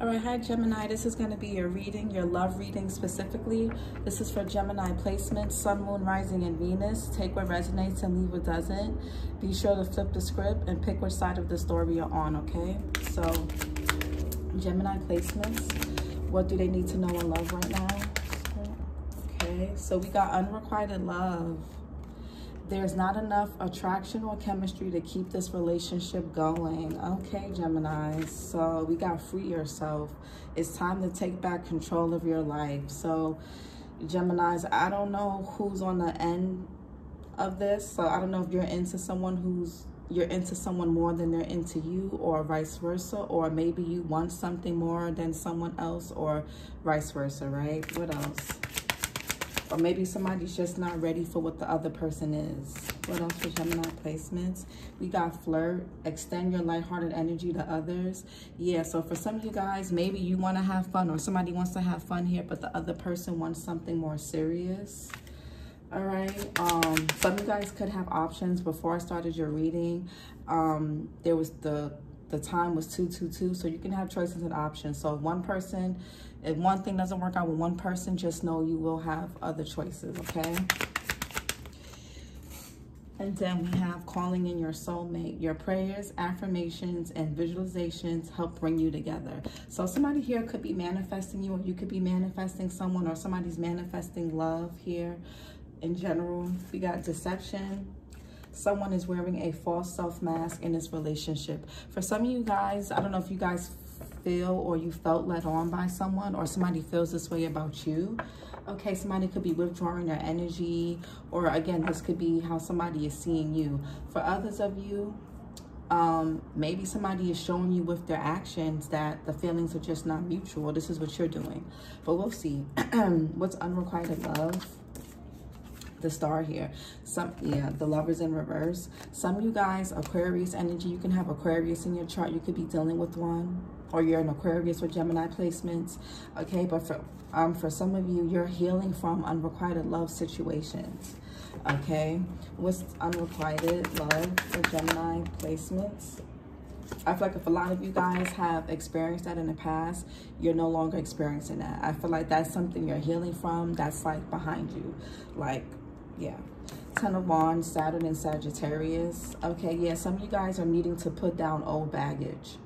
All right, hi Gemini. This is going to be your reading, your love reading specifically. This is for Gemini placement, Sun, Moon, Rising, and Venus. Take what resonates and leave what doesn't. Be sure to flip the script and pick which side of the story you're on, okay? So, Gemini placements, what do they need to know in love right now? Okay, so we got unrequited love there's not enough attraction or chemistry to keep this relationship going. Okay, Gemini. So we got free yourself. It's time to take back control of your life. So Geminis, I don't know who's on the end of this. So I don't know if you're into someone who's you're into someone more than they're into you or vice versa or maybe you want something more than someone else or vice versa right what else or maybe somebody's just not ready for what the other person is. What else for Gemini placements? We got flirt, extend your lighthearted energy to others. Yeah, so for some of you guys, maybe you want to have fun or somebody wants to have fun here, but the other person wants something more serious. All right. Um, some of you guys could have options. Before I started your reading, um, there was the the time was 222 so you can have choices and options so one person if one thing doesn't work out with one person just know you will have other choices okay and then we have calling in your soulmate. Your prayers, affirmations, and visualizations help bring you together. So somebody here could be manifesting you, or you could be manifesting someone, or somebody's manifesting love here in general. We got deception, someone is wearing a false self mask in this relationship. For some of you guys, I don't know if you guys feel or you felt led on by someone or somebody feels this way about you. Okay, somebody could be withdrawing their energy or again, this could be how somebody is seeing you. For others of you, um, maybe somebody is showing you with their actions that the feelings are just not mutual. This is what you're doing. But we'll see. What's unrequited love? the star here. Some, yeah, the lovers in reverse. Some you guys, Aquarius energy, you can have Aquarius in your chart. You could be dealing with one or you're an Aquarius or Gemini placements. Okay, but for, um, for some of you, you're healing from unrequited love situations. Okay, what's unrequited love for Gemini placements? I feel like if a lot of you guys have experienced that in the past, you're no longer experiencing that. I feel like that's something you're healing from. That's like behind you. Like yeah ten of wands saturn and sagittarius okay yeah some of you guys are needing to put down old baggage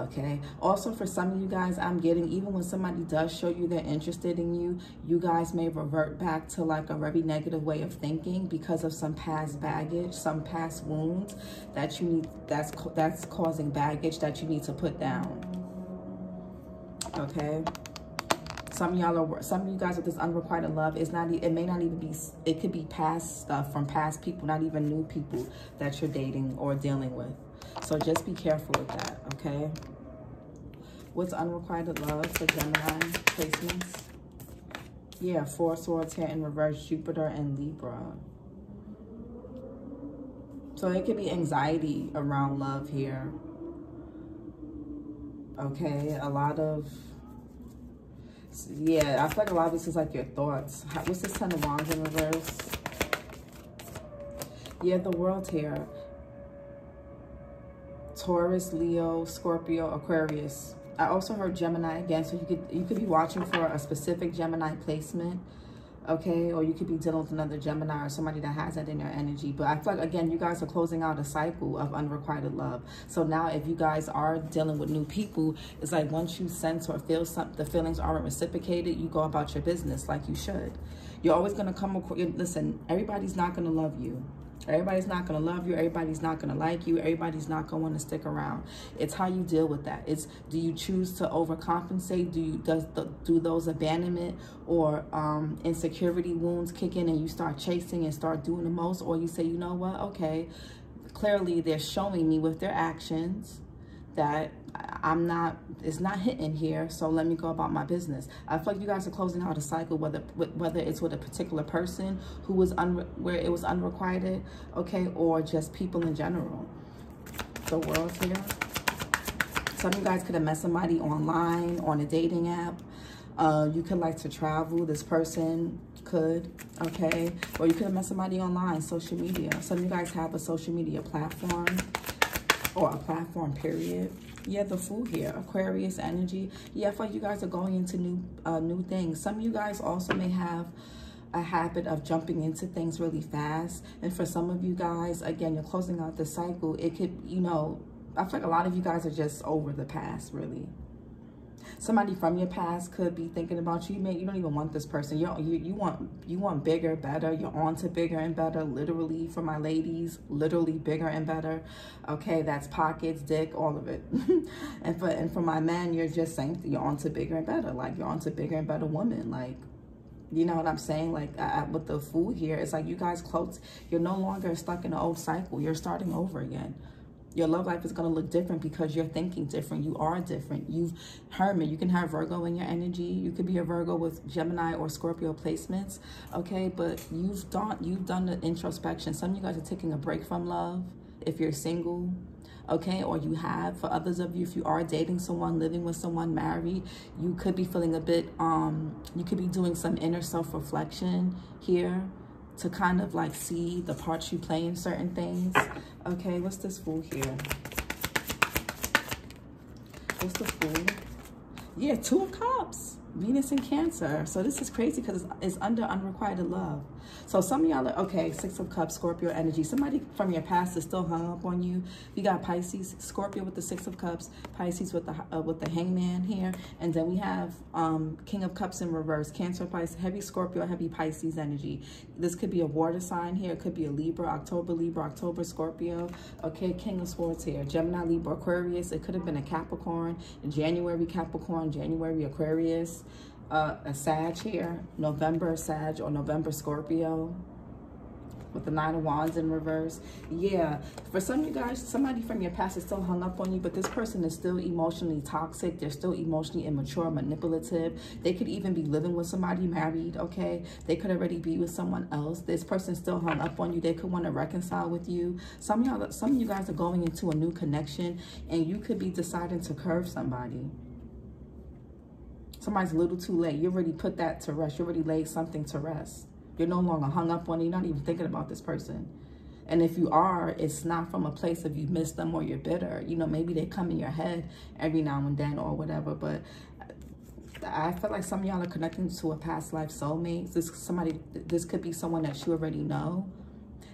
okay? Also for some of you guys i'm getting even when somebody does show you they're interested in you you guys may revert back to like a very negative way of thinking because of some past baggage some past wounds that you need that's that's causing baggage that you need to put down okay? Some of y'all are some of you guys with this unrequited love is not it may not even be it could be past stuff from past people not even new people that you're dating or dealing with so just be careful with that okay what's unrequited love for gemini placements yeah four swords here in reverse jupiter and libra so it could be anxiety around love here okay a lot of yeah, I feel like a lot of this is like your thoughts. what's this Ten of Wands in reverse? Yeah, the world here. Taurus, Leo, Scorpio, Aquarius. I also heard Gemini again, so you could you could be watching for a specific Gemini placement okay? Or you could be dealing with another Gemini or somebody that has that in their energy. But I feel like, again, you guys are closing out a cycle of unrequited love. So now if you guys are dealing with new people, it's like once you sense or feel something, the feelings aren't reciprocated, you go about your business like you should. You're always going to come, across listen, everybody's not going to love you. Everybody's not going to love you. Everybody's not going to like you. Everybody's not going to want to stick around. It's how you deal with that. It's do you choose to overcompensate? Do you does the, do those abandonment or um, insecurity wounds kick in and you start chasing and start doing the most? Or you say, you know what? Okay, clearly they're showing me with their actions that I'm not, it's not hitting here, so let me go about my business. I feel like you guys are closing out a cycle, whether whether it's with a particular person who was un, where it was unrequited, okay, or just people in general. The world here. Some of you guys could have met somebody online, on a dating app. Uh, you could like to travel. This person could, okay? Or you could have met somebody online, social media. Some of you guys have a social media platform or a platform period Yeah, the fool here, Aquarius energy. Yeah, I feel like you guys are going into new uh, new things. Some of you guys also may have a habit of jumping into things really fast. And for some of you guys, again, you're closing out the cycle. It could, you know, I feel like a lot of you guys are just over the past, really. Somebody from your past could be thinking about you. May, you don't even want this person. You, you you want you want bigger, better. You're on to bigger and better. Literally, for my ladies, literally bigger and better. Okay, that's pockets, dick, all of it. and for and for my men, you're just saying you're on to bigger and better. Like you're on to bigger and better woman. Like you know what I'm saying? Like I, with the fool here, it's like you guys close. You're no longer stuck in an old cycle. You're starting over again. Your love life is going to look different because you're thinking different. You are different. You've Hermit. You can have Virgo in your energy. You could be a Virgo with Gemini or Scorpio placements. Okay, but you've done you've done the introspection. Some of you guys are taking a break from love. If you're single, okay or you have for others of you if you are dating someone living with someone married you could be feeling a bit um you could be doing some inner self-reflection here to kind of like see the parts you play in certain things. Okay what's this fool here? What's the fool? Yeah two of cups. Venus and cancer. So this is crazy because it's, it's under unrequited love so some of y'all are, okay, Six of Cups, Scorpio energy. Somebody from your past is still hung up on you. We got Pisces, Scorpio with the Six of Cups, Pisces with the uh, with the Hangman here. And then we have um, King of Cups in reverse, Cancer, Pisces, heavy Scorpio, heavy Pisces energy. This could be a water sign here. It could be a Libra, October Libra, October Scorpio. Okay, King of Swords here. Gemini, Libra, Aquarius. It could have been a Capricorn, January Capricorn, January Aquarius uh, a Sag here, November Sag or November Scorpio with the Nine of Wands in reverse. Yeah, for some of you guys, somebody from your past is still hung up on you, but this person is still emotionally toxic. They're still emotionally immature, manipulative. They could even be living with somebody married, okay? They could already be with someone else. This person still hung up on you. They could want to reconcile with you. Some of y'all, some of you guys are going into a new connection and you could be deciding to curve somebody somebody's a little too late. You already put that to rest. You already laid something to rest. You're no longer hung up on it. You're not even thinking about this person. And if you are, it's not from a place of you miss them or you're bitter. You know, maybe they come in your head every now and then or whatever. But I feel like some of y'all are connecting to a past life soulmate. This somebody. This could be someone that you already know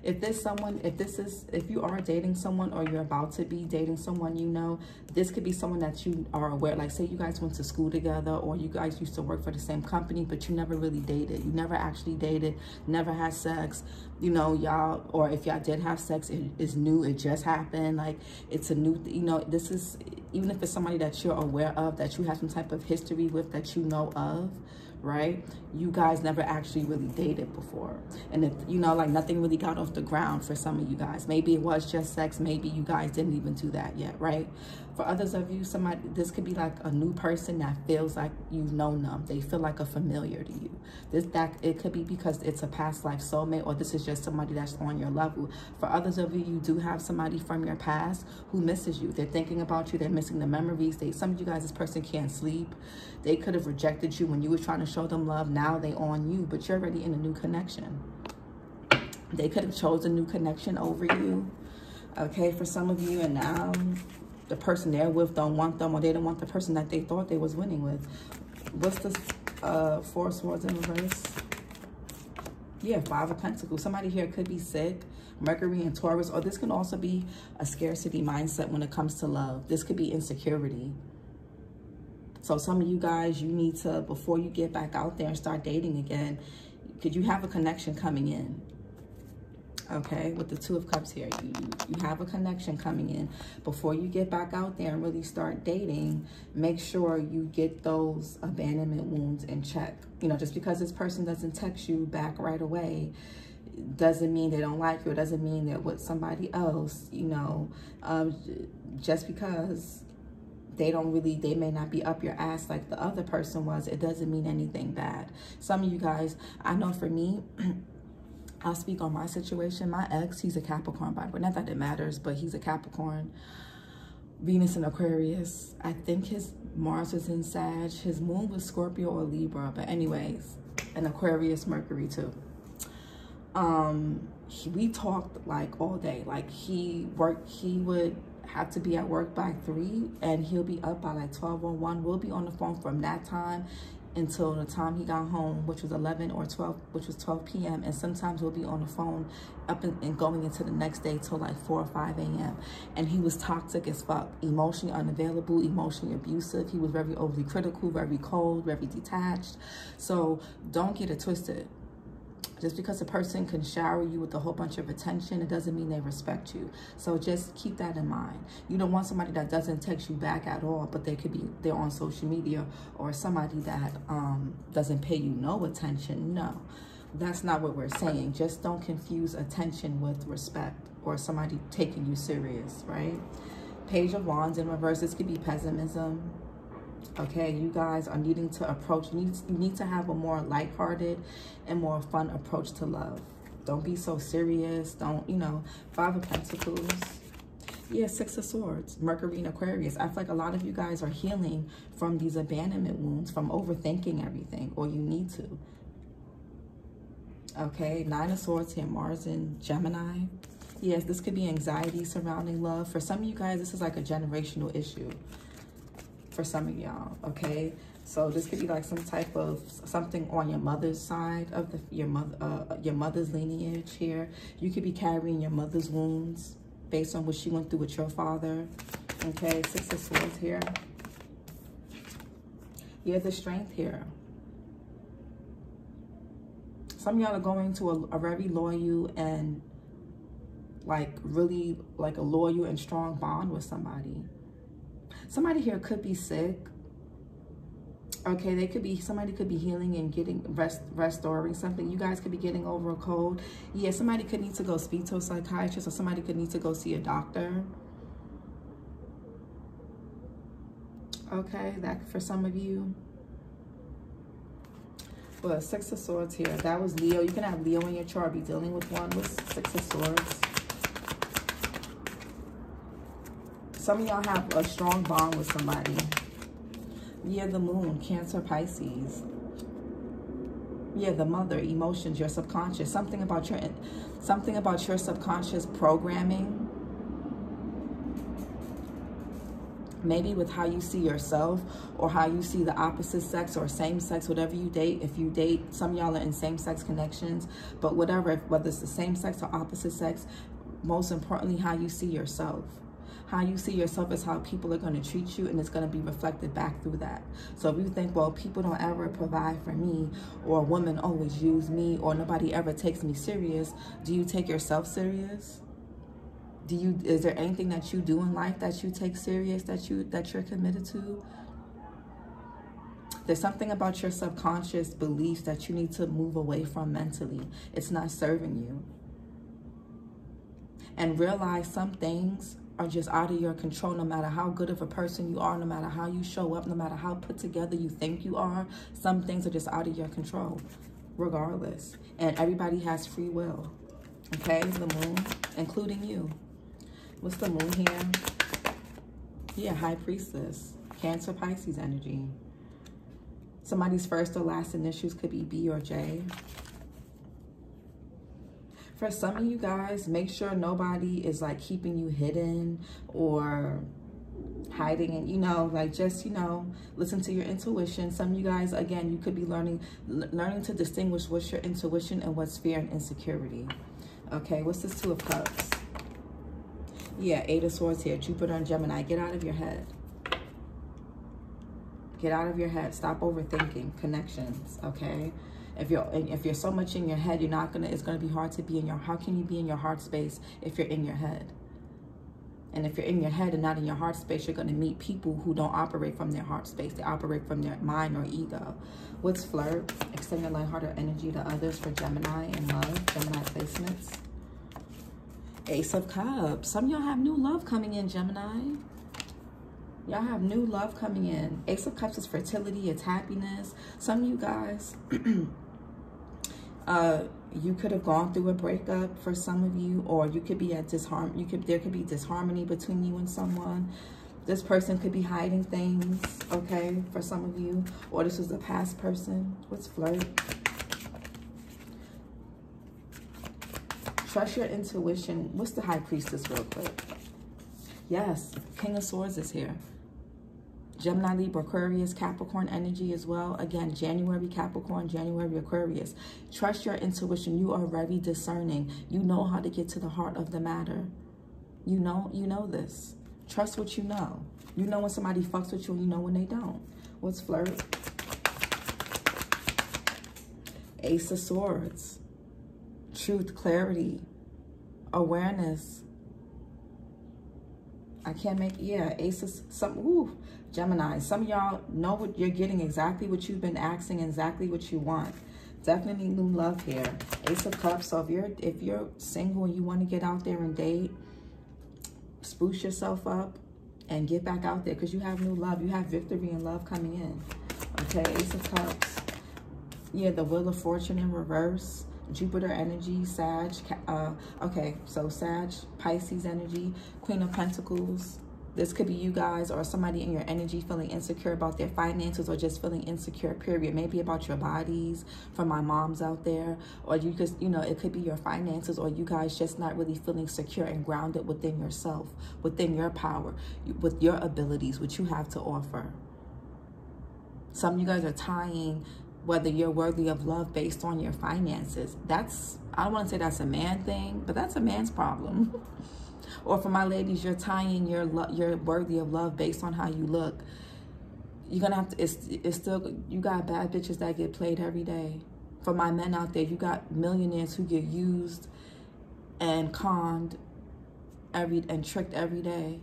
if this someone, if this is, if you are dating someone or you're about to be dating someone you know, this could be someone that you are aware, like say you guys went to school together or you guys used to work for the same company, but you never really dated. You never actually dated, never had sex, you know, y'all, or if y'all did have sex, it is new, it just happened. Like it's a new, you know, this is, even if it's somebody that you're aware of, that you have some type of history with that you know of, right? You guys never actually really dated before. And if, you know, like nothing really got off the ground for some of you guys. Maybe it was just sex. Maybe you guys didn't even do that yet, right? For others of you, somebody, this could be like a new person that feels like you've known them. They feel like a familiar to you. This, that, it could be because it's a past life soulmate or this is just somebody that's on your level. For others of you, you do have somebody from your past who misses you. They're thinking about you. They're missing the memories. They, some of you guys, this person can't sleep. They could have rejected you when you were trying to show them love. Now they on you, but you're already in a new connection. They could have chose a new connection over you. Okay, for some of you, and now the person they're with don't want them or they don't want the person that they thought they was winning with. What's the uh, Four Swords in reverse? Yeah, Five of Pentacles. Somebody here could be sick. Mercury and Taurus. Or this can also be a scarcity mindset when it comes to love. This could be insecurity. So some of you guys, you need to, before you get back out there and start dating again, could you have a connection coming in? Okay with the two of cups here you, you have a connection coming in before you get back out there and really start dating make sure you get those abandonment wounds in check you know just because this person doesn't text you back right away doesn't mean they don't like you. It doesn't mean they're with somebody else, you know, um, just because they don't really, they may not be up your ass like the other person was, it doesn't mean anything bad. Some of you guys, I know for me, I'll speak on my situation. My ex, he's a Capricorn, by the way. Not that it matters, but he's a Capricorn. Venus and Aquarius. I think his Mars was in Sag. His moon was Scorpio or Libra. But anyways, an Aquarius Mercury too. Um, he, we talked like all day. Like he worked, he would have to be at work by 3 and he'll be up by like 12 or 1. We'll be on the phone from that time until the time he got home, which was 11 or 12, which was 12 p.m. And sometimes we'll be on the phone up in, and going into the next day till like 4 or 5 a.m. And he was toxic as fuck, emotionally unavailable, emotionally abusive. He was very overly critical, very cold, very detached. So don't get it twisted. Just because a person can shower you with a whole bunch of attention, it doesn't mean they respect you. So just keep that in mind. You don't want somebody that doesn't text you back at all, but they could be they're on social media or somebody that um, doesn't pay you no attention. No, that's not what we're saying. Just don't confuse attention with respect or somebody taking you serious, right? Page of Wands in reverse. This could be pessimism okay? You guys are needing to approach you need, you need to have a more lighthearted and more fun approach to love. Don't be so serious. Don't you know five of pentacles. Yeah six of swords mercury and aquarius. I feel like a lot of you guys are healing from these abandonment wounds from overthinking everything or you need to. Okay nine of swords here mars and gemini. Yes this could be anxiety surrounding love. For some of you guys this is like a generational issue for some of y'all, okay? So this could be like some type of something on your mother's side of the your mother uh, your mother's lineage here. You could be carrying your mother's wounds based on what she went through with your father. Okay, six of swords here. You have the strength here. Some y'all are going to a, a very loyal and like really like a loyal and strong bond with somebody Somebody here could be sick. Okay, they could be, somebody could be healing and getting, rest, restoring something. You guys could be getting over a cold. Yeah, somebody could need to go speak to a psychiatrist or somebody could need to go see a doctor. Okay, that for some of you. Well, Six of Swords here. That was Leo. You can have Leo in your chart. Be dealing with one with Six of Swords. Some of y'all have a strong bond with somebody. Yeah, the moon, Cancer, Pisces. Yeah, the mother, emotions, your subconscious. Something about your something about your subconscious programming. Maybe with how you see yourself or how you see the opposite sex or same sex, whatever you date. If you date, some y'all are in same sex connections, but whatever, whether it's the same sex or opposite sex, most importantly, how you see yourself how you see yourself is how people are going to treat you and it's going to be reflected back through that. So if you think well people don't ever provide for me or women always use me or nobody ever takes me serious do you take yourself serious? Do you is there anything that you do in life that you take serious that you that you're committed to? There's something about your subconscious beliefs that you need to move away from mentally. It's not serving you. And realize some things are just out of your control no matter how good of a person you are no matter how you show up no matter how put together you think you are some things are just out of your control regardless. And everybody has free will okay? The moon including you. What's the moon here? Yeah high priestess cancer pisces energy. Somebody's first or last initials could be b or j for some of you guys, make sure nobody is like keeping you hidden or hiding and you know like just you know listen to your intuition. Some of you guys again you could be learning learning to distinguish what's your intuition and what's fear and insecurity. Okay what's this two of cups? Yeah eight of swords here jupiter and gemini. Get out of your head. Get out of your head. Stop overthinking. Connections okay if you're if you're so much in your head you're not gonna it's gonna be hard to be in your how can you be in your heart space if you're in your head? And if you're in your head and not in your heart space you're going to meet people who don't operate from their heart space. They operate from their mind or ego. What's flirt extend your lighthearted energy to others for gemini and love gemini placements. Ace of cups. Some y'all have new love coming in gemini. Y'all have new love coming in. Ace of Cups is fertility, it's happiness. Some of you guys Uh, you could have gone through a breakup for some of you, or you could be at disharm. You could there could be disharmony between you and someone. This person could be hiding things, okay, for some of you, or this was a past person. What's flirt? Trust your intuition. What's the high priestess, real quick? Yes, King of Swords is here. Gemini, Libra, Aquarius, Capricorn energy as well. Again, January Capricorn, January Aquarius. Trust your intuition. You are very discerning. You know how to get to the heart of the matter. You know, you know this. Trust what you know. You know when somebody fucks with you and you know when they don't. What's flirt? Ace of Swords. Truth, clarity, awareness. I can't make, yeah, Ace of, some, ooh, Gemini. Some of y'all know what you're getting, exactly what you've been asking, exactly what you want. Definitely new love here. Ace of Cups. So if you're if you're single and you want to get out there and date, spruce yourself up and get back out there because you have new love. You have victory and love coming in. Okay, Ace of Cups. Yeah, the Wheel of Fortune in reverse. Jupiter energy, Sag. Uh, okay, so Sag, Pisces energy, Queen of Pentacles, this could be you guys or somebody in your energy feeling insecure about their finances or just feeling insecure, period. Maybe about your bodies for my moms out there. Or you just, you know, it could be your finances or you guys just not really feeling secure and grounded within yourself, within your power, with your abilities, what you have to offer. Some of you guys are tying whether you're worthy of love based on your finances. That's, I don't want to say that's a man thing, but that's a man's problem. Or for my ladies, you're tying your you're worthy of love based on how you look. You're gonna have to. It's it's still you got bad bitches that get played every day. For my men out there, you got millionaires who get used and conned every and tricked every day.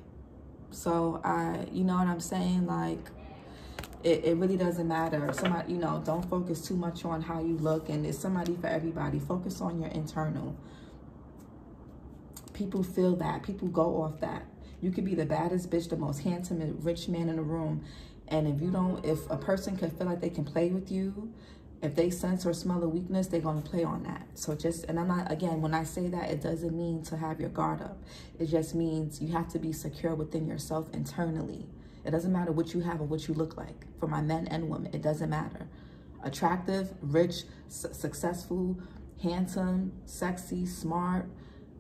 So I, you know what I'm saying, like. It, it really doesn't matter. Somebody, you know, don't focus too much on how you look and it's somebody for everybody. Focus on your internal. People feel that. People go off that. You could be the baddest bitch, the most handsome and rich man in the room. And if you don't, if a person can feel like they can play with you, if they sense or smell a weakness, they're going to play on that. So just, and I'm not, again, when I say that, it doesn't mean to have your guard up. It just means you have to be secure within yourself internally. It doesn't matter what you have or what you look like. For my men and women, it doesn't matter. Attractive, rich, successful, handsome, sexy, smart,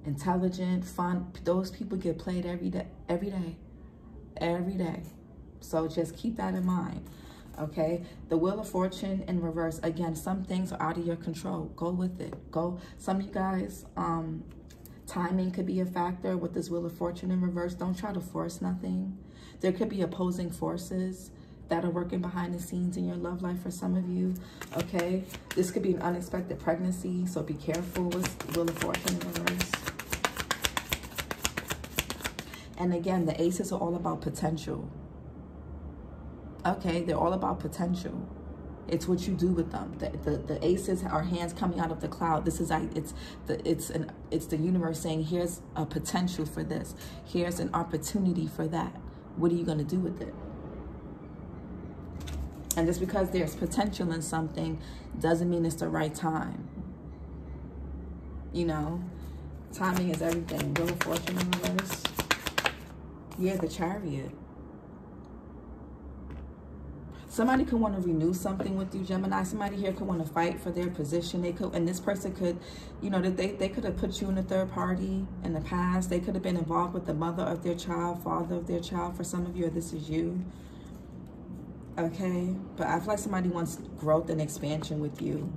intelligent, fun. Those people get played every day, every day, every day. So just keep that in mind. Okay, the Wheel of Fortune in reverse. Again, some things are out of your control. Go with it. Go. Some of you guys, um, timing could be a factor with this Wheel of Fortune in reverse. Don't try to force nothing. There could be opposing forces that are working behind the scenes in your love life for some of you. Okay, this could be an unexpected pregnancy, so be careful with Wheel of Fortune in reverse. And again, the aces are all about potential. Okay, they're all about potential. It's what you do with them. The, the, the aces are hands coming out of the cloud. This is it's the it's an it's the universe saying here's a potential for this. Here's an opportunity for that. What are you going to do with it? And just because there's potential in something doesn't mean it's the right time. You know, timing is everything. Of Fortune in. Yeah, the chariot. Somebody could want to renew something with you, Gemini. Somebody here could want to fight for their position. They could, and this person could, you know, that they, they could have put you in a third party in the past. They could have been involved with the mother of their child, father of their child. For some of you, this is you. Okay, but I feel like somebody wants growth and expansion with you.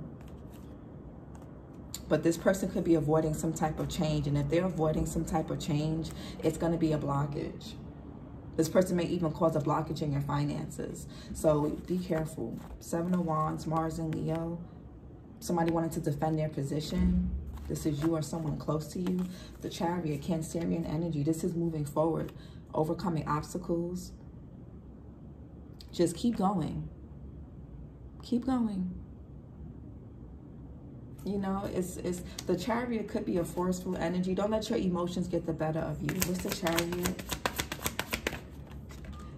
But this person could be avoiding some type of change. And if they're avoiding some type of change, it's going to be a blockage. This person may even cause a blockage in your finances. So be careful. Seven of Wands, Mars and Leo. Somebody wanted to defend their position. This is you or someone close to you. The Chariot, Cancerian energy. This is moving forward, overcoming obstacles. Just keep going. Keep going. You know, it's it's the chariot could be a forceful energy. Don't let your emotions get the better of you. What's the chariot?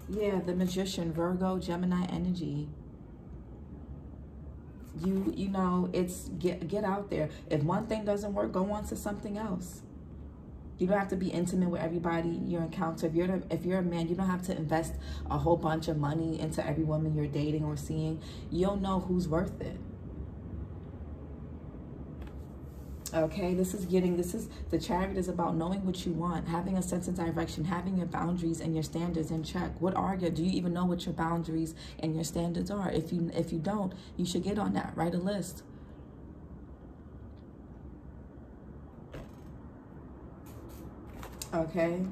Yeah, the magician, Virgo, Gemini energy. You you know, it's get get out there. If one thing doesn't work, go on to something else. You don't have to be intimate with everybody you encounter. If you're if you're a man, you don't have to invest a whole bunch of money into every woman you're dating or seeing. You'll know who's worth it. Okay, this is getting, this is, the chariot is about knowing what you want, having a sense of direction, having your boundaries and your standards in check. What are your, do you even know what your boundaries and your standards are? If you, if you don't, you should get on that, write a list. Okay.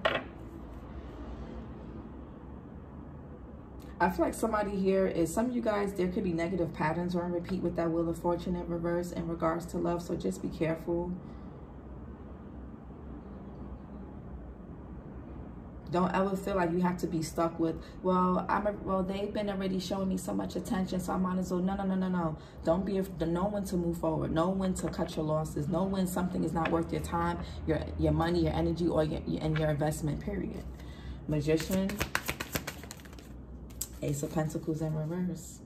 I feel like somebody here is, some of you guys, there could be negative patterns on repeat with that Wheel of Fortune in reverse in regards to love. So just be careful. Don't ever feel like you have to be stuck with, well, I'm a, well, they've been already showing me so much attention, so I might as well. No, no, no, no, no. Don't be, know when to move forward. Know when to cut your losses. Know when something is not worth your time, your your money, your energy, or your, and your investment, period. Magician. Ace of Pentacles in reverse.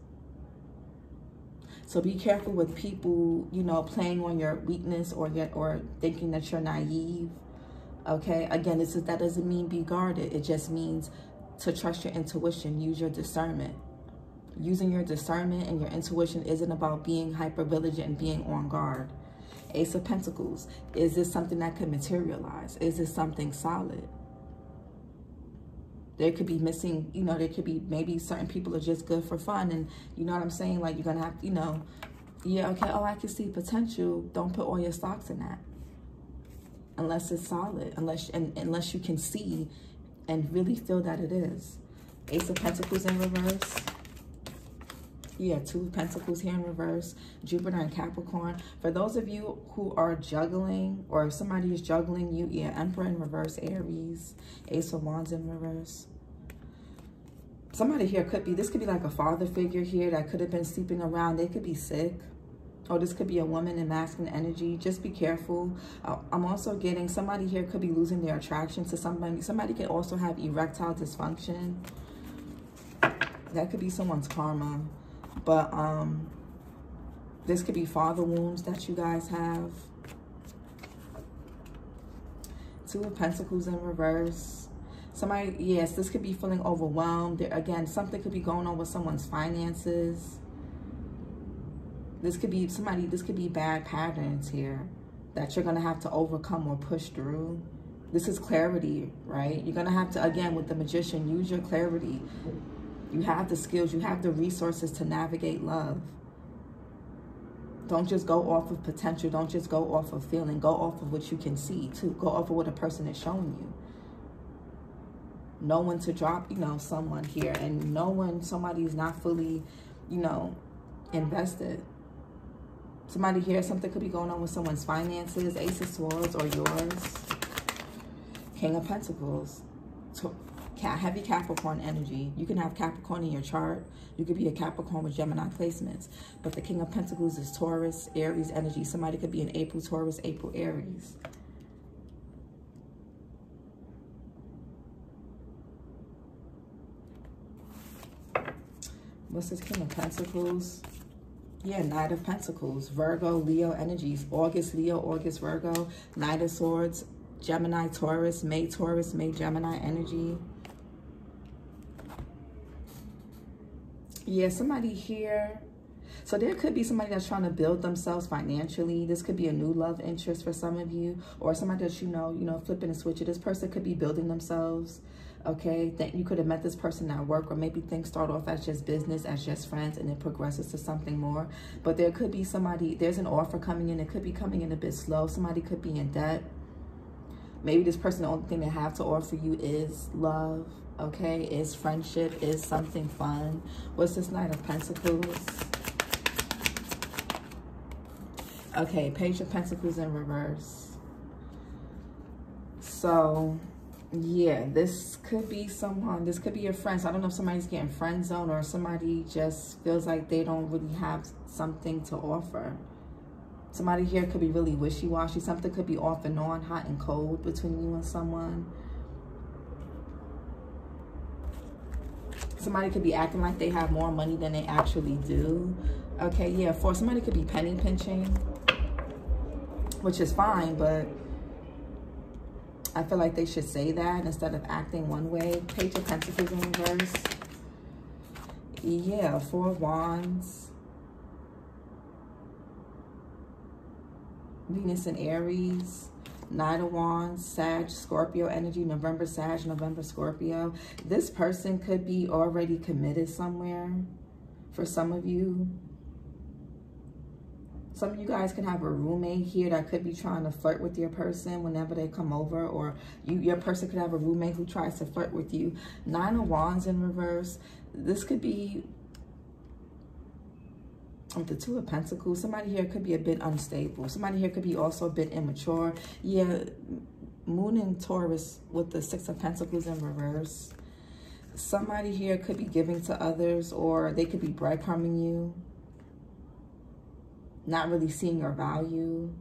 So be careful with people, you know, playing on your weakness or get or thinking that you're naive. Okay. Again, this is that doesn't mean be guarded. It just means to trust your intuition, use your discernment. Using your discernment and your intuition isn't about being hyper vigilant and being on guard. Ace of Pentacles. Is this something that could materialize? Is this something solid? There could be missing, you know, there could be maybe certain people are just good for fun. And you know what I'm saying? Like you're going to have, you know, yeah, okay, oh, I can see potential. Don't put all your stocks in that. Unless it's solid, unless, and, unless you can see and really feel that it is. Ace of Pentacles in reverse. Yeah, two Pentacles here in reverse. Jupiter and Capricorn. For those of you who are juggling or if somebody is juggling you, yeah, Emperor in reverse, Aries. Ace of Wands in reverse somebody here could be, this could be like a father figure here that could have been sleeping around. They could be sick. Or this could be a woman in masculine energy. Just be careful. Uh, I'm also getting somebody here could be losing their attraction to somebody. Somebody could also have erectile dysfunction. That could be someone's karma. But um, this could be father wounds that you guys have. Two of Pentacles in reverse Somebody, yes, this could be feeling overwhelmed. There, again, something could be going on with someone's finances. This could be somebody, this could be bad patterns here that you're going to have to overcome or push through. This is clarity, right? You're going to have to, again, with the magician, use your clarity. You have the skills, you have the resources to navigate love. Don't just go off of potential. Don't just go off of feeling. Go off of what you can see, too. Go off of what a person is showing you know when to drop, you know, someone here and know when somebody's not fully, you know, invested. Somebody here, something could be going on with someone's finances, Ace of Swords or yours. King of Pentacles. Heavy Capricorn energy. You can have Capricorn in your chart. You could be a Capricorn with Gemini placements. But the King of Pentacles is Taurus, Aries energy. Somebody could be an April Taurus, April Aries. what's this King of Pentacles? Yeah, Knight of Pentacles, Virgo, Leo energies, August, Leo, August, Virgo, Knight of Swords, Gemini, Taurus, May, Taurus, May, Gemini energy. Yeah, somebody here. So there could be somebody that's trying to build themselves financially. This could be a new love interest for some of you or somebody that you know, you know, flipping and switching. This person could be building themselves okay that you could have met this person at work or maybe things start off as just business as just friends and it progresses to something more but there could be somebody there's an offer coming in it could be coming in a bit slow somebody could be in debt maybe this person the only thing they have to offer you is love okay is friendship is something fun what's this knight of pentacles okay page of pentacles in reverse so yeah, this could be someone, this could be your friends. I don't know if somebody's getting friend zone or somebody just feels like they don't really have something to offer. Somebody here could be really wishy-washy. Something could be off and on, hot and cold between you and someone. Somebody could be acting like they have more money than they actually do. Okay, yeah, for somebody could be penny pinching, which is fine, but I feel like they should say that instead of acting one way. Page of Pentacles in reverse. Yeah, Four of Wands. Venus and Aries, Nine of Wands, Sag, Scorpio energy, November Sag, November Scorpio. This person could be already committed somewhere for some of you. Some of you guys can have a roommate here that could be trying to flirt with your person whenever they come over. Or you, your person could have a roommate who tries to flirt with you. Nine of Wands in reverse. This could be with the two of pentacles. Somebody here could be a bit unstable. Somebody here could be also a bit immature. Yeah moon in taurus with the six of pentacles in reverse. Somebody here could be giving to others or they could be breadcrumbing you. Not really seeing your value.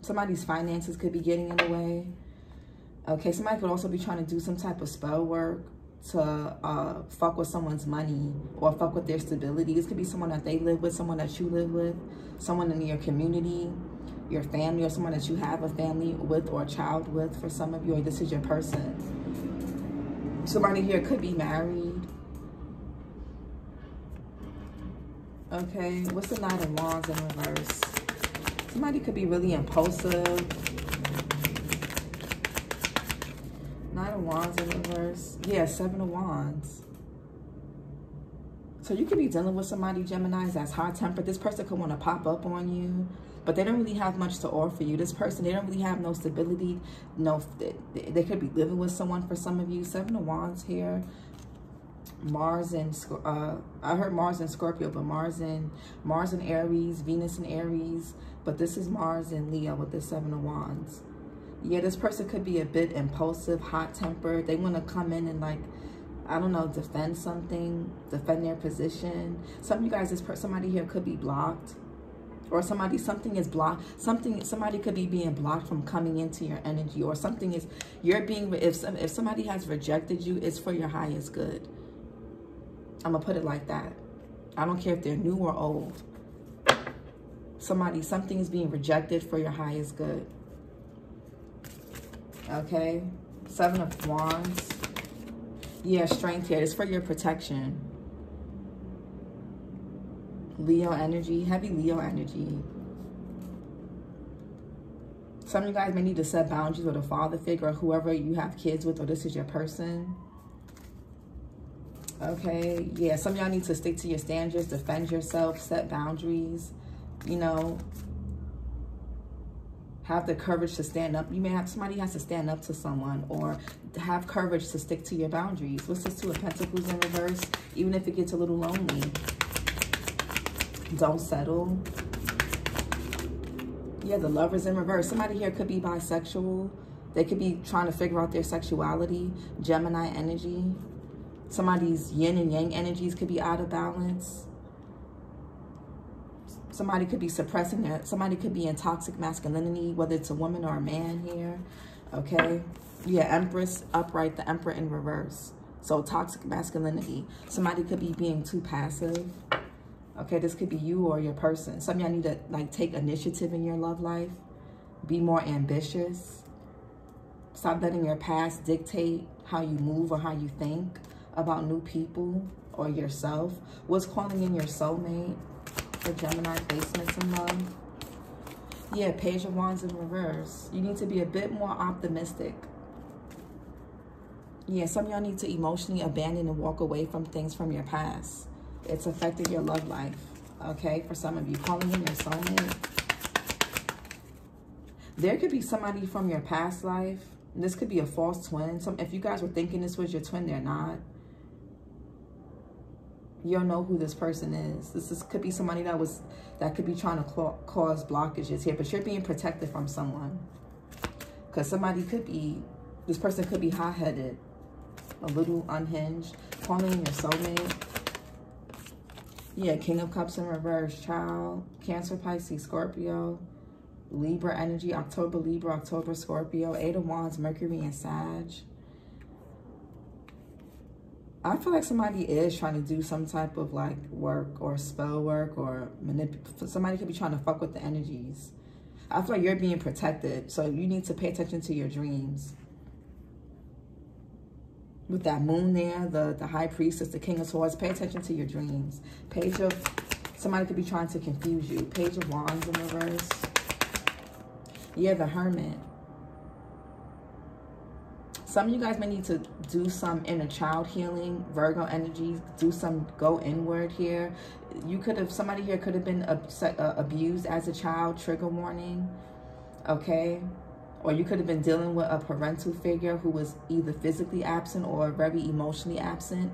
Somebody's finances could be getting in the way. Okay somebody could also be trying to do some type of spell work to uh, fuck with someone's money or fuck with their stability. This could be someone that they live with, someone that you live with, someone in your community, your family, or someone that you have a family with or a child with for some of you, or this is your person. Somebody here could be married. Okay, what's the Knight of Wands in reverse? Somebody could be really impulsive Nine of Wands in reverse. Yeah, Seven of Wands. So you could be dealing with somebody, Geminis, that's hot-tempered. This person could want to pop up on you, but they don't really have much to offer you. This person, they don't really have no stability. No, they, they could be living with someone for some of you. Seven of Wands here. Mars and uh, I heard Mars and Scorpio, but Mars and Mars and Aries, Venus and Aries, but this is Mars and Leo with the Seven of Wands yeah, this person could be a bit impulsive, hot-tempered. They want to come in and like, I don't know, defend something, defend their position. Some of you guys, this somebody here could be blocked or somebody, something is blocked. Something, somebody could be being blocked from coming into your energy or something is, you're being, if, some, if somebody has rejected you, it's for your highest good. I'm going to put it like that. I don't care if they're new or old. Somebody, something is being rejected for your highest good. Okay. Seven of Wands. Yeah, strength here. It's for your protection. Leo energy. Heavy Leo energy. Some of you guys may need to set boundaries with a father figure or whoever you have kids with or this is your person. Okay. Yeah, some y'all need to stick to your standards, defend yourself, set boundaries. You know, have the courage to stand up. You may have somebody has to stand up to someone or have courage to stick to your boundaries. What's this two of pentacles in reverse? Even if it gets a little lonely. Don't settle. Yeah, the lovers in reverse. Somebody here could be bisexual. They could be trying to figure out their sexuality. Gemini energy. Somebody's yin and yang energies could be out of balance. Somebody could be suppressing that. Somebody could be in toxic masculinity, whether it's a woman or a man here. Okay. Yeah, Empress upright, the Emperor in reverse. So toxic masculinity. Somebody could be being too passive. Okay, this could be you or your person. Some y'all need to like take initiative in your love life. Be more ambitious. Stop letting your past dictate how you move or how you think about new people or yourself. What's calling in your soulmate? For Gemini placements in love. Yeah, Page of Wands in reverse. You need to be a bit more optimistic. Yeah, some of y'all need to emotionally abandon and walk away from things from your past. It's affected your love life. Okay, for some of you, calling in your soulmate. There could be somebody from your past life. This could be a false twin. Some, if you guys were thinking this was your twin, they're not you don't know who this person is. This is, could be somebody that was that could be trying to cause blockages here, but you're being protected from someone. Because somebody could be, this person could be hot-headed, a little unhinged, calling your soulmate. Yeah, King of Cups in reverse, child, Cancer, Pisces, Scorpio, Libra energy, October, Libra, October, Scorpio, Eight of Wands, Mercury, and Sag. I feel like somebody is trying to do some type of like work or spell work or manipulate. Somebody could be trying to fuck with the energies. I feel like you're being protected. So you need to pay attention to your dreams. With that moon there, the, the high priestess, the king of swords, pay attention to your dreams. Page of, Somebody could be trying to confuse you. Page of Wands in reverse. Yeah, the Hermit. Some of you guys may need to do some inner child healing, Virgo energy, do some go inward here. You could have, somebody here could have been uh, abused as a child, trigger warning, okay? Or you could have been dealing with a parental figure who was either physically absent or very emotionally absent.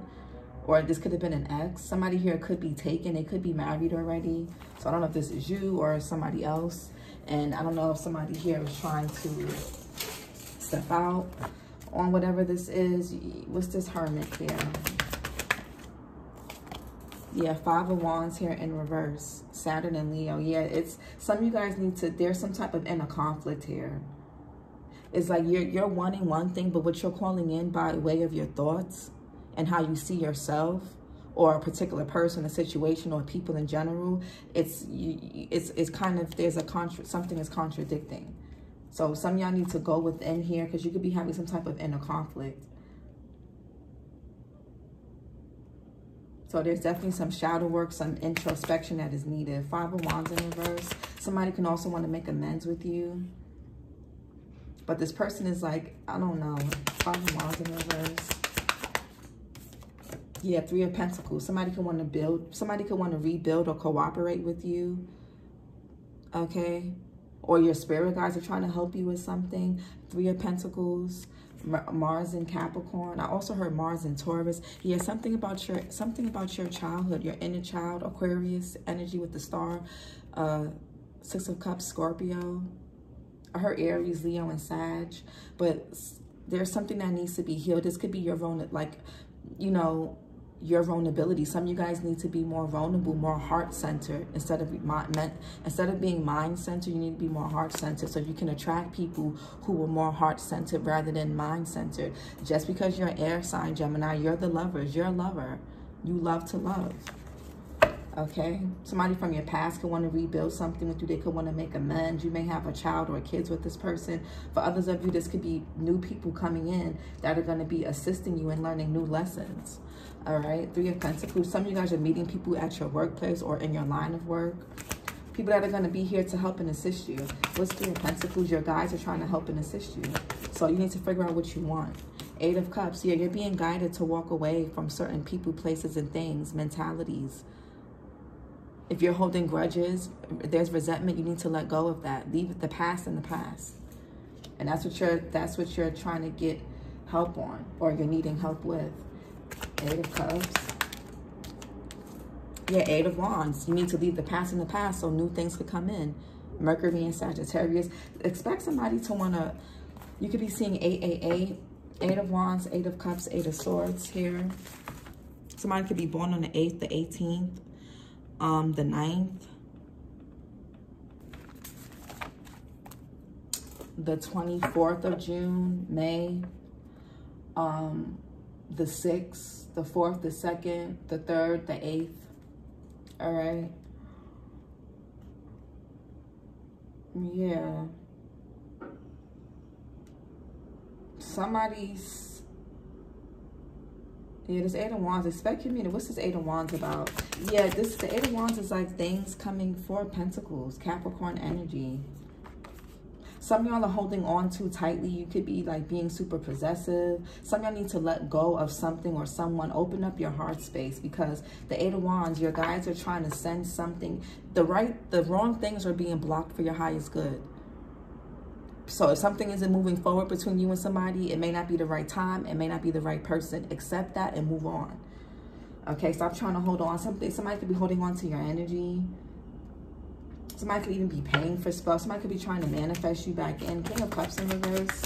Or this could have been an ex. Somebody here could be taken. They could be married already. So I don't know if this is you or somebody else. And I don't know if somebody here is trying to step out on whatever this is. What's this hermit here? Yeah, five of wands here in reverse. Saturn and Leo. Yeah, it's some of you guys need to, there's some type of inner conflict here. It's like you're, you're wanting one thing, but what you're calling in by way of your thoughts and how you see yourself or a particular person, a situation, or people in general, it's it's it's kind of there's a contra something is contradicting. So some y'all need to go within here because you could be having some type of inner conflict. So there's definitely some shadow work, some introspection that is needed. Five of Wands in reverse. Somebody can also want to make amends with you. But this person is like, I don't know. Five of Wands in reverse. Yeah, Three of Pentacles. Somebody could want to build. Somebody could want to rebuild or cooperate with you. Okay or your spirit guides are trying to help you with something. Three of Pentacles, Mars and Capricorn. I also heard Mars and Taurus. Yeah, something about your something about your childhood, your inner child, Aquarius energy with the star, uh, Six of Cups, Scorpio. I heard Aries, Leo, and Sag, but there's something that needs to be healed. This could be your own, like, you know, your vulnerability. Some of you guys need to be more vulnerable, more heart-centered instead of instead of being mind-centered. You need to be more heart-centered so you can attract people who are more heart-centered rather than mind-centered. Just because you're an air sign, Gemini, you're the lovers. You're a lover. You love to love. Okay, somebody from your past could want to rebuild something with you. They could want to make amends. You may have a child or kids with this person. For others of you, this could be new people coming in that are going to be assisting you in learning new lessons all right three of pentacles some of you guys are meeting people at your workplace or in your line of work people that are going to be here to help and assist you what's three of pentacles your guys are trying to help and assist you so you need to figure out what you want eight of cups yeah you're being guided to walk away from certain people places and things mentalities if you're holding grudges there's resentment you need to let go of that leave the past in the past and that's what you're that's what you're trying to get help on or you're needing help with Eight of Cups. Yeah, Eight of Wands. You need to leave the past in the past so new things could come in. Mercury and Sagittarius. Expect somebody to want to, you could be seeing 888, Eight of Wands, Eight of Cups, Eight of Swords here. Somebody could be born on the 8th, the 18th, um, the 9th, the 24th of June, May, um, the 6th, the 4th, the 2nd, the 3rd, the 8th. All right. Yeah. Somebody's... Yeah, this Eight of Wands. Expect community. What's this Eight of Wands about? Yeah, this the Eight of Wands is like things coming for Pentacles. Capricorn energy. Some y'all are holding on too tightly. You could be like being super possessive. Some y'all need to let go of something or someone. Open up your heart space because the Eight of Wands, your guides are trying to send something. The right, the wrong things are being blocked for your highest good. So if something isn't moving forward between you and somebody, it may not be the right time. It may not be the right person. Accept that and move on. Okay, stop trying to hold on. Something somebody could be holding on to your energy. Somebody could even be paying for spells. Somebody could be trying to manifest you back in. King of Cups in reverse.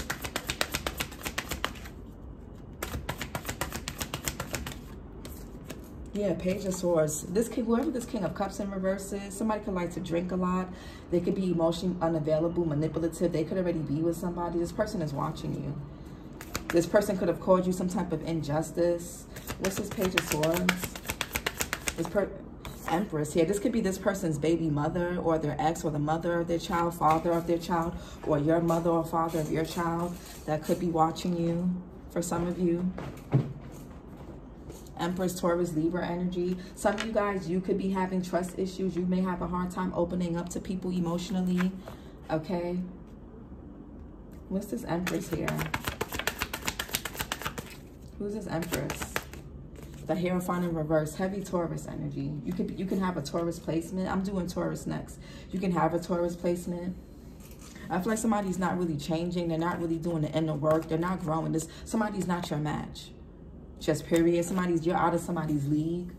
Yeah, Page of Swords. This king, whoever this King of Cups in reverse is, somebody could like to drink a lot. They could be emotionally unavailable, manipulative. They could already be with somebody. This person is watching you. This person could have caused you some type of injustice. What's this Page of Swords? This per Empress here. This could be this person's baby mother or their ex or the mother of their child, father of their child, or your mother or father of your child that could be watching you for some of you. Empress, Taurus, Libra energy. Some of you guys, you could be having trust issues. You may have a hard time opening up to people emotionally. Okay. What's this Empress here? Who's this Empress? The Hierophant in reverse, heavy Taurus energy. You could you can have a Taurus placement. I'm doing Taurus next. You can have a Taurus placement. I feel like somebody's not really changing. They're not really doing the inner work. They're not growing. This somebody's not your match. Just period. Somebody's you're out of somebody's league.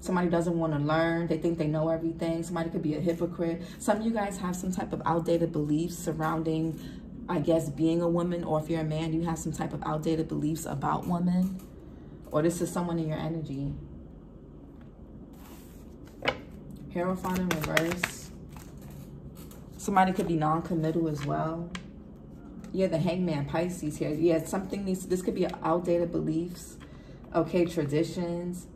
Somebody doesn't want to learn. They think they know everything. Somebody could be a hypocrite. Some of you guys have some type of outdated beliefs surrounding, I guess, being a woman. Or if you're a man, you have some type of outdated beliefs about women. Or this is someone in your energy. Hierophant in reverse. Somebody could be non-committal as well. Yeah, the hangman, Pisces here. Yeah, something needs, to, this could be outdated beliefs. Okay, traditions.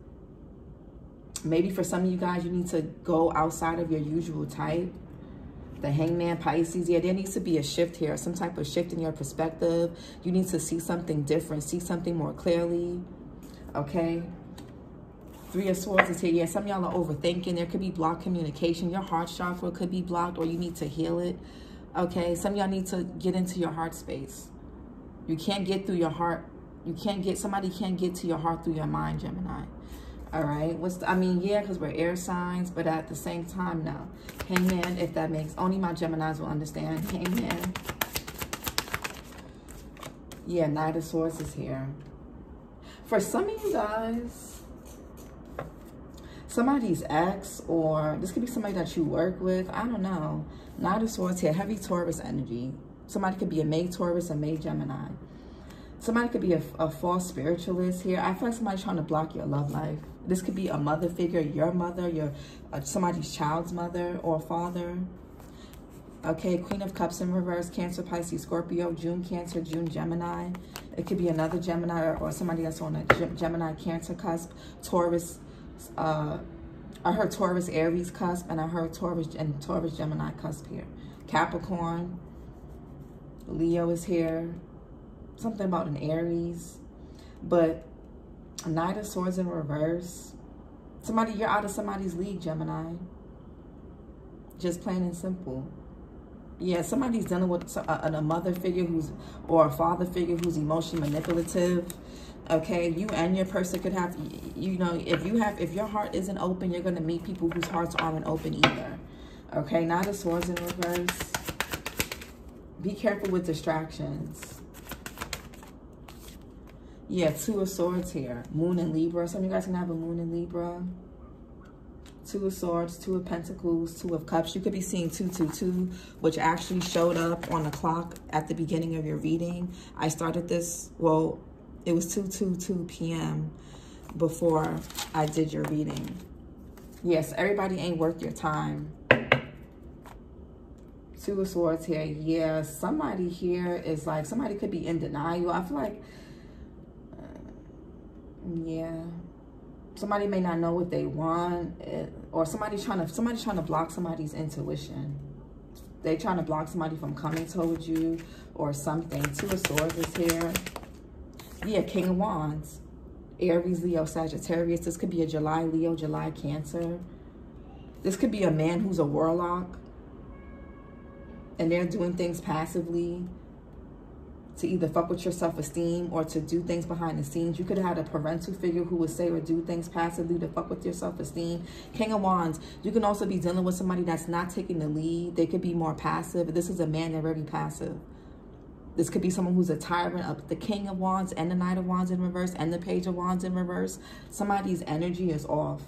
Maybe for some of you guys, you need to go outside of your usual type. The hangman, Pisces. Yeah, there needs to be a shift here. Some type of shift in your perspective. You need to see something different. See something more clearly okay? Three of Swords is here. Yeah, some y'all are overthinking. There could be blocked communication. Your heart chakra could be blocked or you need to heal it. Okay, some y'all need to get into your heart space. You can't get through your heart. You can't get, somebody can't get to your heart through your mind, Gemini. All right, what's, the, I mean, yeah, because we're air signs, but at the same time, no. Hangman, if that makes, only my Geminis will understand. Hangman. Yeah, Knight of Swords is here for some of you guys, somebody's ex or this could be somebody that you work with. I don't know. Knight of Swords here, heavy Taurus energy. Somebody could be a May Taurus, a May Gemini. Somebody could be a, a false spiritualist here. I feel like somebody's trying to block your love life. This could be a mother figure, your mother, your uh, somebody's child's mother or father. Okay, Queen of Cups in reverse, Cancer, Pisces, Scorpio, June Cancer, June Gemini. It could be another Gemini or, somebody that's on a Gemini Cancer cusp, Taurus, uh, I heard Taurus Aries cusp, and I heard Taurus and Taurus Gemini cusp here. Capricorn, Leo is here. Something about an Aries, but Knight of Swords in reverse. Somebody, you're out of somebody's league, Gemini. Just plain and simple yeah, somebody's dealing with a, a mother figure who's, or a father figure who's emotionally manipulative. Okay, you and your person could have, you know, if you have, if your heart isn't open, you're going to meet people whose hearts aren't open either. Okay, Knight of Swords in reverse. Be careful with distractions. Yeah, Two of Swords here. Moon and Libra. Some of you guys can have a Moon and Libra. Two of Swords, Two of Pentacles, Two of Cups. You could be seeing 222, which actually showed up on the clock at the beginning of your reading. I started this, well, it was 2.22 p.m. before I did your reading. Yes, everybody ain't worth your time. Two of Swords here. Yeah, somebody here is like, somebody could be in denial. I feel like, yeah. Somebody may not know what they want eh, or somebody's trying to somebody's trying to block somebody's intuition. They trying to block somebody from coming towards you or something. Two of swords is here. Yeah king of wands. Aries leo sagittarius. This could be a july leo july cancer. This could be a man who's a warlock and they're doing things passively to either fuck with your self-esteem or to do things behind the scenes. You could have had a parental figure who would say or do things passively to fuck with your self-esteem. King of Wands, you can also be dealing with somebody that's not taking the lead. They could be more passive. This is a man, they're very passive. This could be someone who's a tyrant of the King of Wands and the Knight of Wands in reverse and the Page of Wands in reverse. Somebody's energy is off.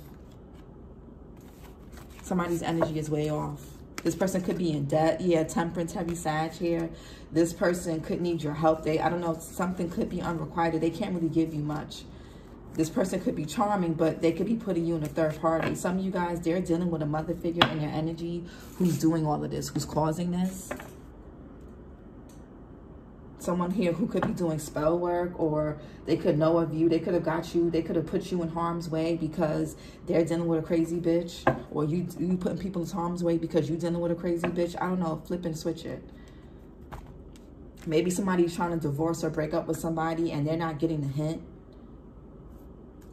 Somebody's energy is way off. This person could be in debt. Yeah, temperance, heavy sag here. This person could need your help. They, I don't know, something could be unrequited. They can't really give you much. This person could be charming, but they could be putting you in a third party. Some of you guys, they're dealing with a mother figure in your energy who's doing all of this, who's causing this someone here who could be doing spell work or they could know of you. They could have got you. They could have put you in harm's way because they're dealing with a crazy bitch or you you putting people in harm's way because you're dealing with a crazy bitch. I don't know. Flip and switch it. Maybe somebody's trying to divorce or break up with somebody and they're not getting the hint.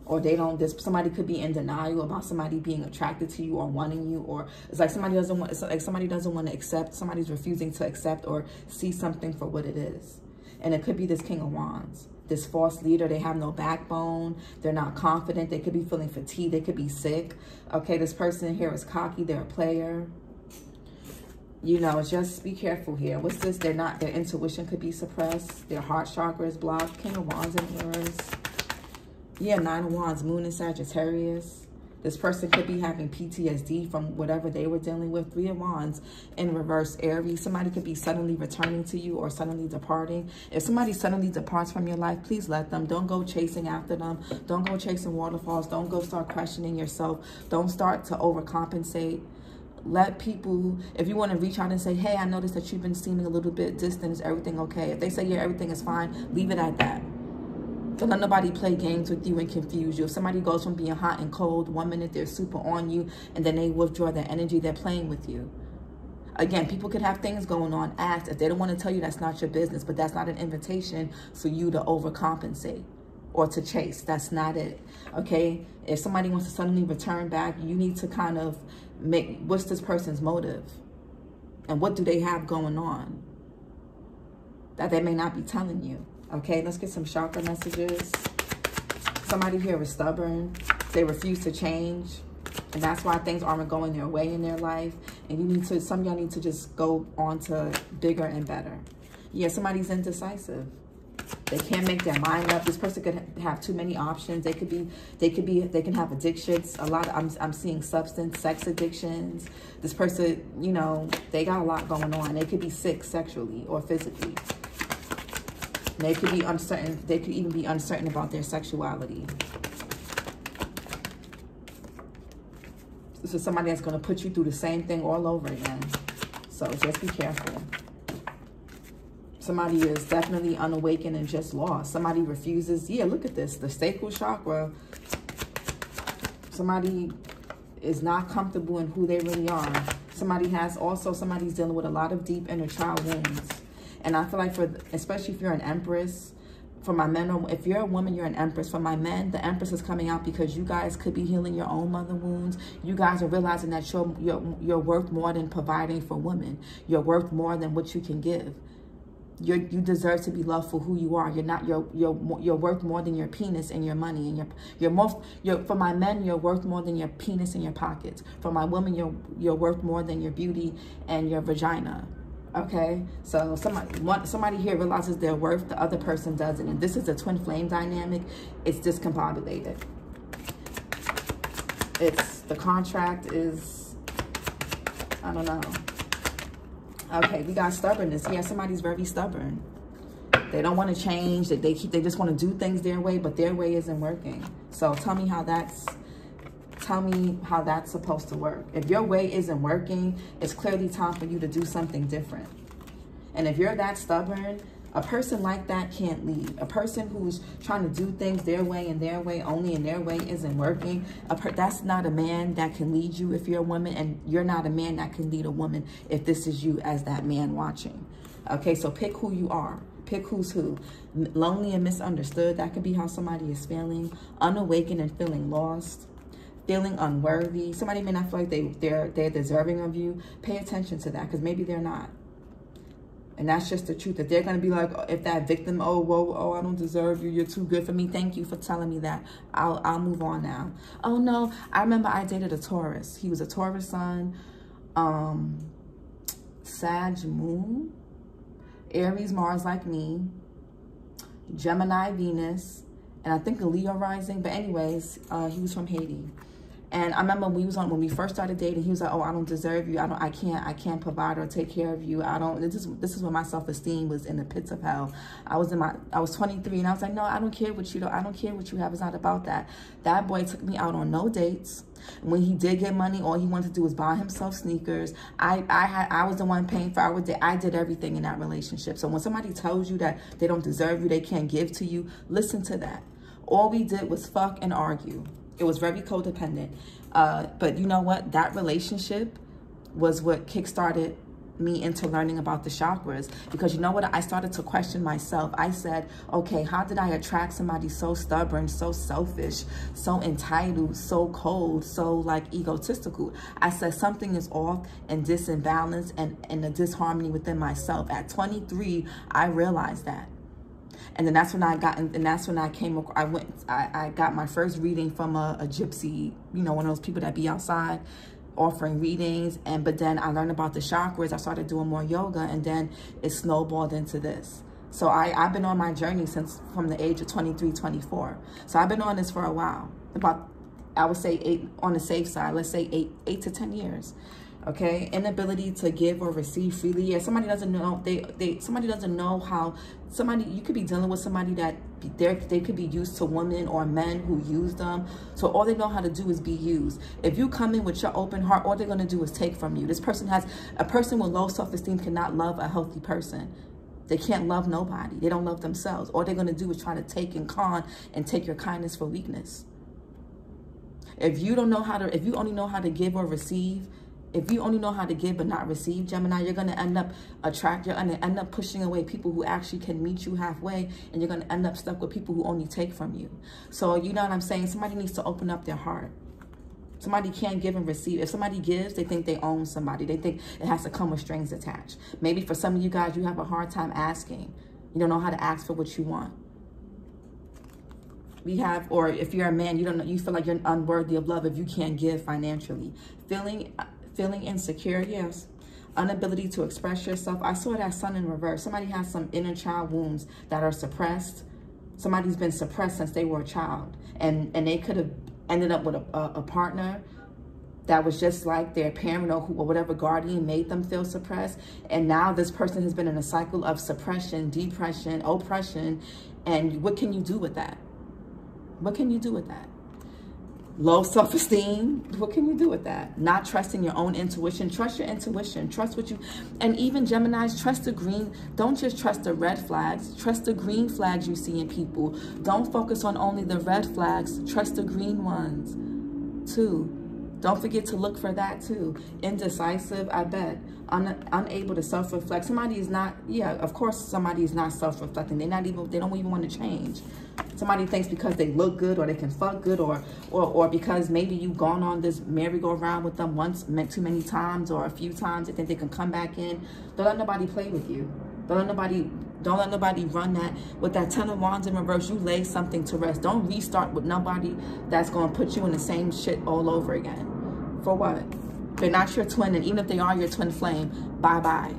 Or they don't this somebody could be in denial about somebody being attracted to you or wanting you or it's like somebody doesn't want it's like somebody doesn't want to accept somebody's refusing to accept or see something for what it is. And it could be this king of wands this false leader they have no backbone they're not confident they could be feeling fatigued they could be sick. Okay this person here is cocky they're a player. You know just be careful here. What's this? They're not their intuition could be suppressed their heart chakra is blocked. King of wands and mirrors yeah, Nine of Wands, Moon in Sagittarius. This person could be having PTSD from whatever they were dealing with. Three of Wands in reverse Aries. Somebody could be suddenly returning to you or suddenly departing. If somebody suddenly departs from your life, please let them. Don't go chasing after them. Don't go chasing waterfalls. Don't go start questioning yourself. Don't start to overcompensate. Let people, if you want to reach out and say, hey, I noticed that you've been seeming a little bit distant. Is everything okay? If they say, yeah, everything is fine, leave it at that. Don't let nobody play games with you and confuse you. If somebody goes from being hot and cold, one minute they're super on you, and then they withdraw their energy, they're playing with you. Again, people could have things going on. Ask if they don't want to tell you that's not your business, but that's not an invitation for you to overcompensate or to chase. That's not it. Okay? If somebody wants to suddenly return back, you need to kind of make what's this person's motive? And what do they have going on that they may not be telling you? Okay, let's get some chakra messages. Somebody here is stubborn. They refuse to change. And that's why things aren't going their way in their life. And you need to, some y'all need to just go on to bigger and better. Yeah, somebody's indecisive. They can't make their mind up. This person could have too many options. They could be, they could be, they can have addictions. A lot of, I'm, I'm seeing substance, sex addictions. This person, you know, they got a lot going on. They could be sick sexually or physically. They could be uncertain. They could even be uncertain about their sexuality. This is somebody that's going to put you through the same thing all over again. So just be careful. Somebody is definitely unawakened and just lost. Somebody refuses. Yeah, look at this. The sacral chakra. Somebody is not comfortable in who they really are. Somebody has also, somebody's dealing with a lot of deep inner child wounds. And I feel like for, especially if you're an empress, for my men, if you're a woman, you're an empress. For my men, the empress is coming out because you guys could be healing your own mother wounds. You guys are realizing that you're, you're, you're worth more than providing for women. You're worth more than what you can give. You're, you deserve to be loved for who you are. You're not you're you're you're worth more than your penis and your money and your you're most you're for my men you're worth more than your penis and your pockets. For my women you're you're worth more than your beauty and your vagina. Okay, so somebody one, somebody here realizes their worth, the other person doesn't. And this is a twin flame dynamic. It's discombobulated. It's the contract is, I don't know. Okay, we got stubbornness. Yeah, somebody's very stubborn. They don't want to change. They, they, keep, they just want to do things their way, but their way isn't working. So tell me how that's tell me how that's supposed to work. If your way isn't working, it's clearly time for you to do something different. And if you're that stubborn, a person like that can't lead. A person who's trying to do things their way and their way only and their way isn't working. that's not a man that can lead you if you're a woman and you're not a man that can lead a woman if this is you as that man watching. Okay, so pick who you are. Pick who's who. Lonely and misunderstood, that could be how somebody is feeling. Unawakened and feeling lost feeling unworthy. Somebody may not feel like they, they're, they're deserving of you. Pay attention to that because maybe they're not. And that's just the truth. That they're going to be like, if that victim, oh, whoa, oh, I don't deserve you. You're too good for me. Thank you for telling me that. I'll, I'll move on now. Oh, no. I remember I dated a Taurus. He was a Taurus sun. Um, Sag moon. Aries Mars like me. Gemini Venus. And I think a Leo rising. But anyways, uh, he was from Haiti. And I remember we was on when we first started dating, he was like, "Oh, I don't deserve you. I don't. I can't. I can't provide or take care of you. I don't." This is this is when my self esteem was in the pits of hell. I was in my. I was 23, and I was like, "No, I don't care what you do. I don't care what you have. It's not about that." That boy took me out on no dates. And when he did get money, all he wanted to do was buy himself sneakers. I I had I was the one paying for our day. I did everything in that relationship. So when somebody tells you that they don't deserve you, they can't give to you, listen to that. All we did was fuck and argue. It was very codependent. Uh, but you know what? That relationship was what kickstarted me into learning about the chakras because you know what? I started to question myself. I said, okay, how did I attract somebody so stubborn, so selfish, so entitled, so cold, so like egotistical? I said something is off and disimbalance and, and a disharmony within myself. At 23, I realized that. And then that's when I got, and that's when I came, I went, I, I got my first reading from a, a gypsy, you know, one of those people that be outside offering readings. And but then I learned about the chakras. I started doing more yoga and then it snowballed into this. So I, I've been on my journey since from the age of 23 24 so I've been on this for a while. About I would say eight on the safe side let's say eight eight to ten years okay? Inability to give or receive freely. Yeah somebody doesn't know they they somebody doesn't know how somebody you could be dealing with somebody that they they could be used to women or men who use them. So all they know how to do is be used. If you come in with your open heart all they're going to do is take from you. This person has a person with low self-esteem cannot love a healthy person. They can't love nobody. They don't love themselves. All they're going to do is try to take and con and take your kindness for weakness. If you don't know how to if you only know how to give or receive if you only know how to give but not receive, Gemini, you're going to end up attract, you're going to end up pushing away people who actually can meet you halfway, and you're going to end up stuck with people who only take from you. So, you know what I'm saying? Somebody needs to open up their heart. Somebody can't give and receive. If somebody gives, they think they own somebody. They think it has to come with strings attached. Maybe for some of you guys, you have a hard time asking. You don't know how to ask for what you want. We have, or if you're a man, you don't know, you feel like you're unworthy of love if you can't give financially. Feeling Feeling insecure, yes. Inability to express yourself. I saw that sun in reverse. Somebody has some inner child wounds that are suppressed. Somebody's been suppressed since they were a child. And, and they could have ended up with a, a, a partner that was just like their parent or, who, or whatever guardian made them feel suppressed. And now this person has been in a cycle of suppression, depression, oppression. And what can you do with that? What can you do with that? Low self-esteem. What can you do with that? Not trusting your own intuition. Trust your intuition. Trust what you and even gemini's trust the green. Don't just trust the red flags. Trust the green flags you see in people. Don't focus on only the red flags. Trust the green ones too don't forget to look for that too. Indecisive i bet. Un unable to self-reflect. Somebody is not yeah of course somebody is not self-reflecting. They're not even they don't even want to change. Somebody thinks because they look good or they can fuck good or or or because maybe you've gone on this merry-go-round with them once meant too many times or a few times they think they can come back in. Don't let nobody play with you. Don't let nobody don't let nobody run that with that ten of wands in reverse you lay something to rest. Don't restart with nobody that's going to put you in the same shit all over again. For what? They're not your twin and even if they are your twin flame bye bye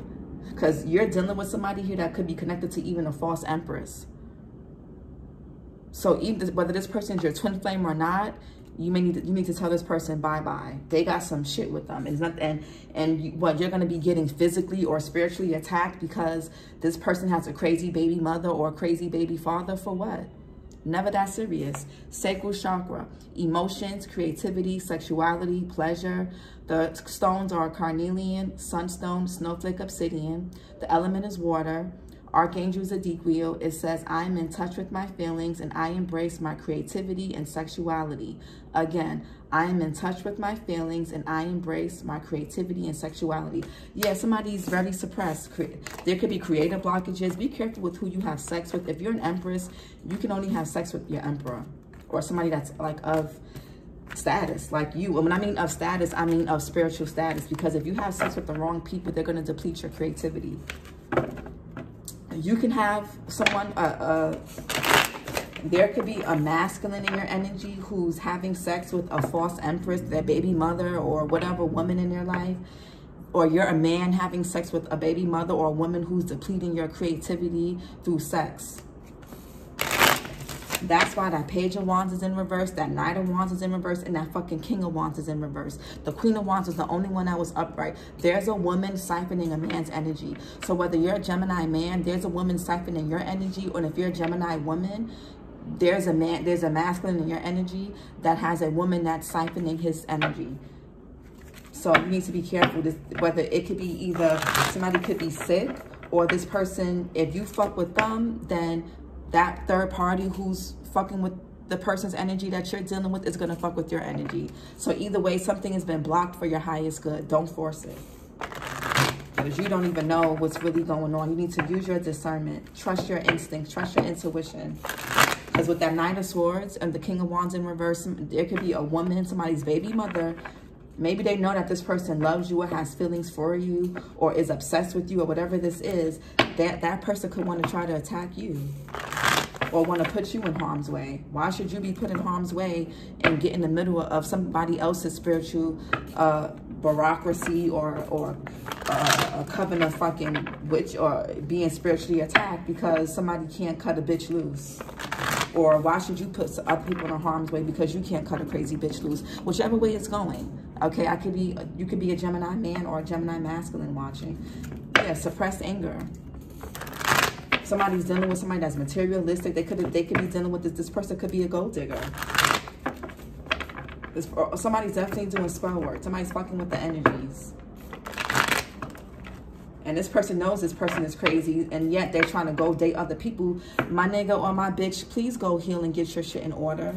because you're dealing with somebody here that could be connected to even a false empress. So even whether this person is your twin flame or not, you may need to, you need to tell this person bye bye. They got some shit with them. It's not and and you, what you're gonna be getting physically or spiritually attacked because this person has a crazy baby mother or a crazy baby father for what? Never that serious. Sacral chakra, emotions, creativity, sexuality, pleasure. The stones are carnelian, sunstone, snowflake obsidian. The element is water. Archangel Zedekiel, it says, I am in touch with my feelings and I embrace my creativity and sexuality. Again, I am in touch with my feelings and I embrace my creativity and sexuality. Yeah, somebody's very suppressed. There could be creative blockages. Be careful with who you have sex with. If you're an empress, you can only have sex with your emperor or somebody that's like of status like you and when i mean of status i mean of spiritual status because if you have sex with the wrong people they're going to deplete your creativity you can have someone, uh, uh, there could be a masculine in your energy who's having sex with a false empress, their baby mother or whatever woman in their life. Or you're a man having sex with a baby mother or a woman who's depleting your creativity through sex. That's why that Page of Wands is in reverse, that Knight of Wands is in reverse, and that fucking King of Wands is in reverse. The Queen of Wands is the only one that was upright. There's a woman siphoning a man's energy. So whether you're a Gemini man, there's a woman siphoning your energy, or if you're a Gemini woman, there's a man, there's a masculine in your energy that has a woman that's siphoning his energy. So you need to be careful this, whether it could be either somebody could be sick or this person, if you fuck with them, then that third party who's fucking with the person's energy that you're dealing with is going to fuck with your energy. So either way, something has been blocked for your highest good. Don't force it. because you don't even know what's really going on. You need to use your discernment. Trust your instincts. Trust your intuition. Because with that Knight of Swords and the King of Wands in reverse, there could be a woman, somebody's baby mother. Maybe they know that this person loves you or has feelings for you or is obsessed with you or whatever this is. That, that person could want to try to attack you or want to put you in harm's way. Why should you be put in harm's way and get in the middle of somebody else's spiritual uh, bureaucracy or, or uh, a coven of fucking witch or being spiritually attacked because somebody can't cut a bitch loose? Or why should you put other people in harm's way because you can't cut a crazy bitch loose? Whichever way it's going. Okay, I could be, you could be a Gemini man or a Gemini masculine watching. Yeah, suppressed anger somebody's dealing with somebody that's materialistic. They could they could be dealing with this. This person could be a gold digger. This, somebody's definitely doing spell work. Somebody's fucking with the energies. And this person knows this person is crazy, and yet they're trying to go date other people. My nigga or my bitch, please go heal and get your shit in order.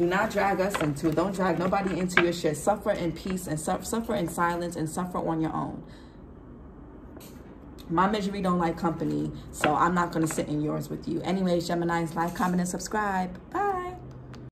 Do not drag us into it. Don't drag nobody into your shit. Suffer in peace and suffer in silence and suffer on your own. My misery don't like company, so I'm not going to sit in yours with you. Anyways, Geminis, like, comment, and subscribe. Bye.